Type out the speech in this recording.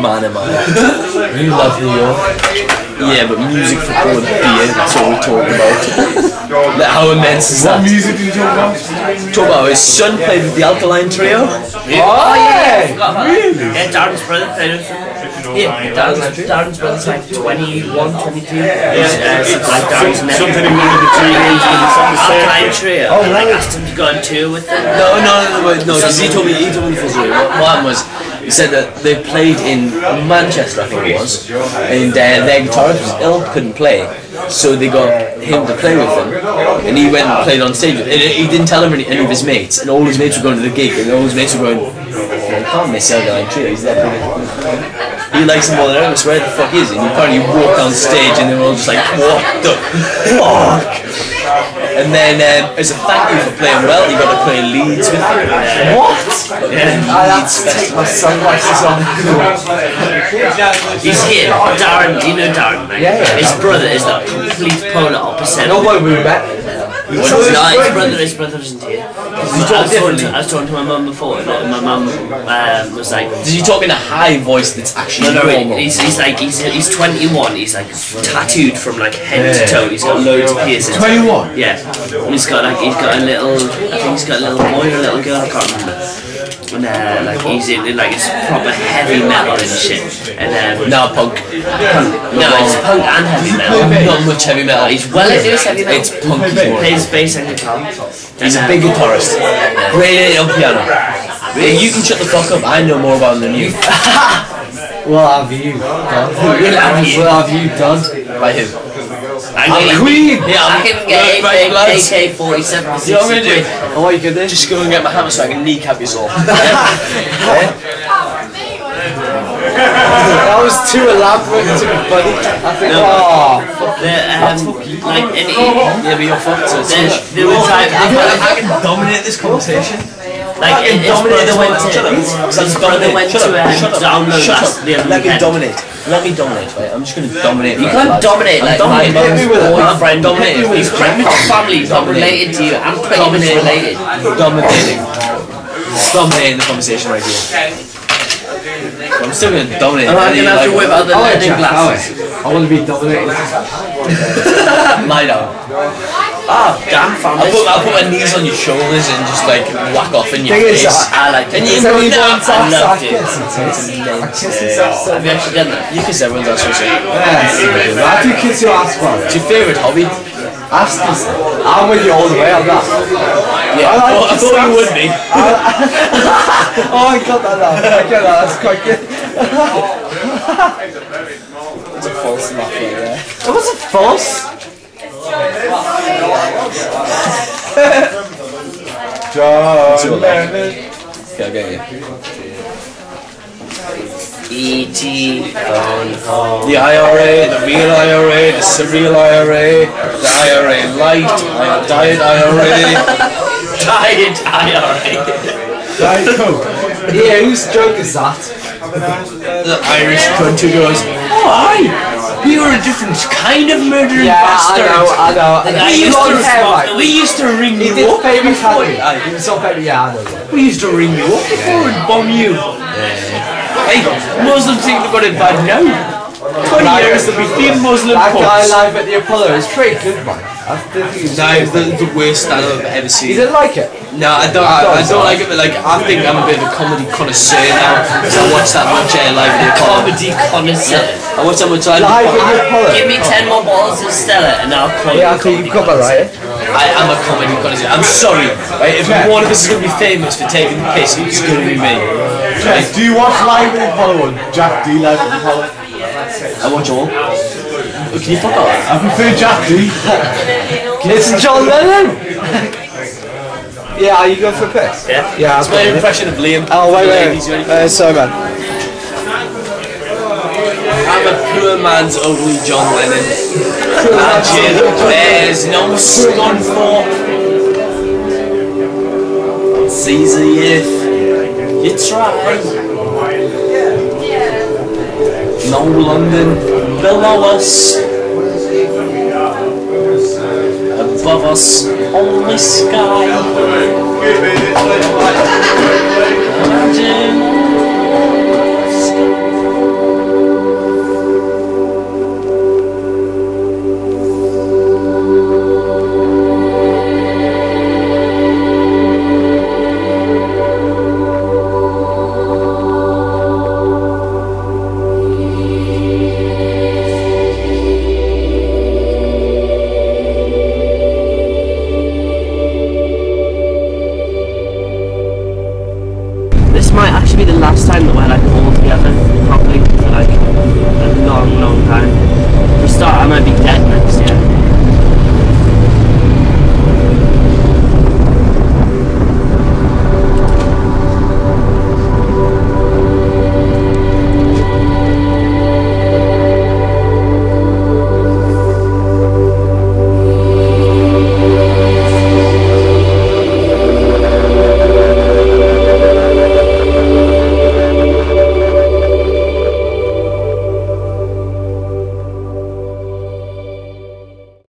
man of mine. We love New York. Yeah, but music, for football, and beer, that's all we talk about. Like, How immense is that? What that? music do you talk about? Talk about his son played with the Alkaline Trio. Oh yeah, forgot about Really? Yeah, Darren's brother played with him. Yeah, Darren's, Darren's brother's like 21, 22. Yeah, uh, something like Darren's nephew. Something in one of the three rooms when it's on the same. Alkaline Trio. Oh, like asked him to go on tour with them. No, no, no, no, wait, no, because he told me, he told me the full story. What, what was, he said that they played in Manchester, I think it was, and uh, their guitarist was ill, couldn't play, so they got him to play with them, and he went and played on stage, and he didn't tell him any, any of his mates, and all his mates were going to the gig, and all his mates were going, "Man, I can't miss out on Trio, he's that big. He likes him more than ever, so where the fuck is he? And apparently he walked on stage, and they were all just like, what the fuck? And then, um, as a thank you for playing well, he got to play Leeds with him. What? Yeah, I have Leeds to take Festival. my sunglasses on. He's here. Darren, do you know Darren, mate? Yeah, yeah. His brother is the complete polar opposite. No way we met. No, his brother, his brother isn't here. I was, talking to, I was talking to my mum before, and my mum um, was like, Did you talk in a high voice that's actually No, no, normal? he's, he's like he's, he's 21. He's like tattooed from like head to toe. He's got loads of piercings. 21? Yeah, and he's got like he's got a little. I think he's got a little boy or a little girl. I can't remember. And uh, like he's in, in like it's proper heavy metal and shit. And um, no, punk. no, it's punk and heavy metal. Not much heavy metal. He's well into his heavy metal. It's punk. He plays bass and guitar. He's a big um, guitarist. Great on piano. Yeah, you can shut the fuck up. I know more about him than you. We'll have you done. We'll have you. We'll have you done. By who? I can, Queen! Yeah, I can get Right, AK, lads. AK 47 for You know what I'm gonna do? Oh, what you gonna do? Just go and get my hammer so I can kneecap you all. That was too elaborate to be funny. I think, oh, The, um, like, he, yeah, but you're fucked. So it's was like, I can dominate this conversation. Like his brother went to, his brother went to um, download last the other Let me dominate. Let me dominate. Right? I'm just gonna dominate. You can't dominate like my mum's Hit me boyfriend. Dominate. He's pretty much family. He's not related to you. I'm pretty related. Dominating. Dominating the conversation right here. I'm still gonna dominate. I'm gonna have to whip out the I like learning glasses. I want to be dominated. Lie down. Ah, damn I'll put, I'll put my knees on your shoulders and just like whack off in your Thing is, face. I like and you go, no, I time love it. kiss and taste. I kiss and taste so Have you actually done that? You kiss everyone's ass for a second. Yes. I do kiss your ass, man. What's your favourite hobby? Ask this. I'm with you all the way on that. Yeah, I like oh, I thought you would be. Oh, I got that now. I get that. That's quite good. It's a false laugh right there. It wasn't false. John Lennon. Okay, I'll get you. E.T. phone home. The IRA, the real IRA, the surreal IRA, the IRA light, I- diet IRA. Diet IRA. Diet Coke. Yeah, whose joke is that? the Irish cunt who goes, Oh, hi! You were a different kind of murdering Yeah, I bastard. know, I know. The guy He used to right. We used to ring He you did up famous before. He was so famous. Yeah, I know. We used to ring you up before and bomb you. Hey, Muslims think they've got it bad now. 20 years they'll be thin Muslim That guy live at the Apollo is pretty good, man. I think No, it's the, the worst stand I've ever seen. You seen. didn't like it? No, I don't. I, I don't like it, but like I think I'm a bit of a comedy connoisseur now. Because I watch that much uh, live at the Apollo. Comedy connoisseur. I watch that much live. Live at the at Apollo? Give me 10 more bottles of Stella and I'll call Yeah, I you a think you comedy cover, connoisseur. right? I am a comedy connoisseur. I'm sorry, right? If one of us is going to be famous for taking the piss, it's going to be me. Yes, do you watch Live at the Apollo and Jack Dee Live at the Apollo? I want you all. Can you fuck off? I prefer Jack Dee. It's John Lennon! yeah, are you going for a piss? Yeah. Yeah, That's my impression of Liam. Oh, wait, Ladies, wait. you ready? Uh, sorry, man. I'm a poor man's ugly John Lennon. Imagine there's no scorn for It's easy if you try. No London below us. Above us, only sky. last time that we're like all together.